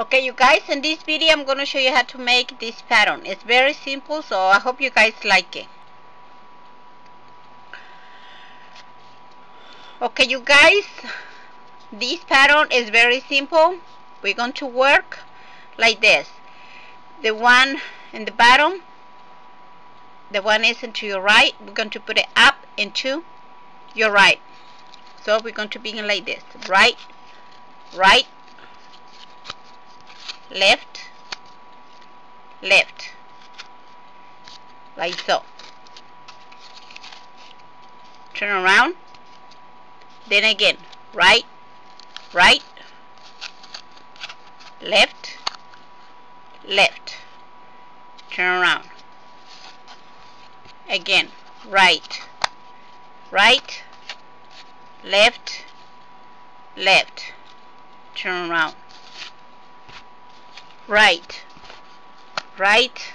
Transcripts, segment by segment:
Okay you guys, in this video I'm going to show you how to make this pattern. It's very simple so I hope you guys like it. Okay you guys, this pattern is very simple. We're going to work like this. The one in the bottom, the one is into your right, we're going to put it up into your right. So we're going to begin like this. Right, right, left. Left. Like so. Turn around. Then again. Right. Right. Left. Left. Turn around. Again. Right. Right. Left. Left. Turn around right. Right.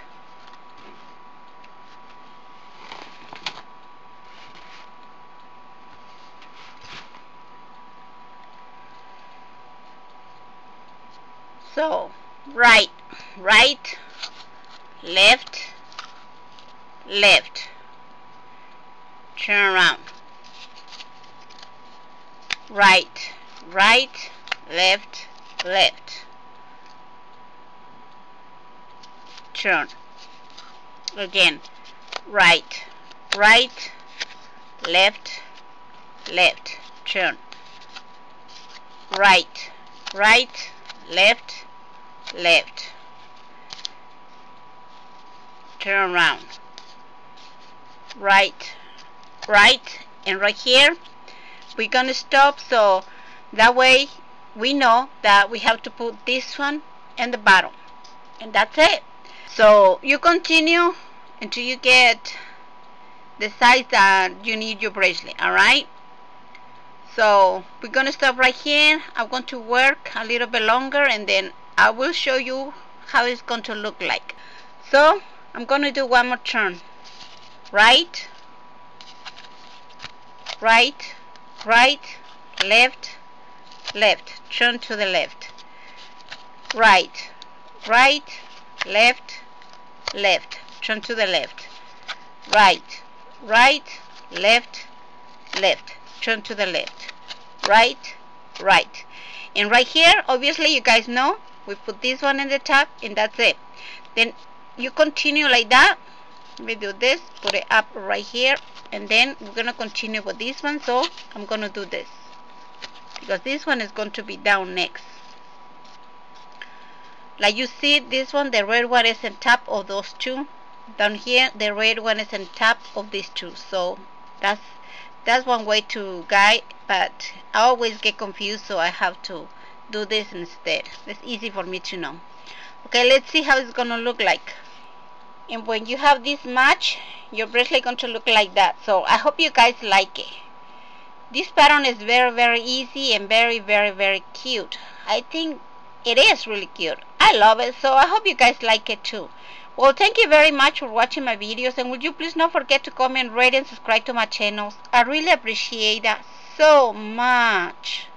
So right right left left. Turn around. Right right left left turn again right right left left turn. Right right left left. Turn around. Right right and right here. We're gonna stop so that way we know that we have to put this one in the bottom. And that's it so you continue until you get the size that you need your bracelet alright? So we're gonna stop right here. I'm going to work a little bit longer and then I will show you how it's going to look like. So I'm gonna do one more turn. Right? Right? Right? Left? Left. Turn to the left. Right. Right? Left left. Turn to the left. Right. Right left left. Turn to the left. Right right. And right here obviously you guys know we put this one in the top and that's it. Then you continue like that. We do this put it up right here and then we're gonna continue with this one so I'm gonna do this. Because this one is going to be down next like you see this one the red one is on top of those two. Down here the red one is on top of these two. So that's that's one way to guide but I always get confused so I have to do this instead. It's easy for me to know. Okay let's see how it's gonna look like. And when you have this match your bracelet going to look like that. So I hope you guys like it. This pattern is very very easy and very very very cute. I think it is really cute. I love it so I hope you guys like it too. Well thank you very much for watching my videos and would you please not forget to comment rate and subscribe to my channels. I really appreciate that so much